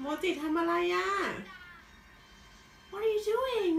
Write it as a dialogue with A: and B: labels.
A: โมจิทำอะไรอะ What are you doing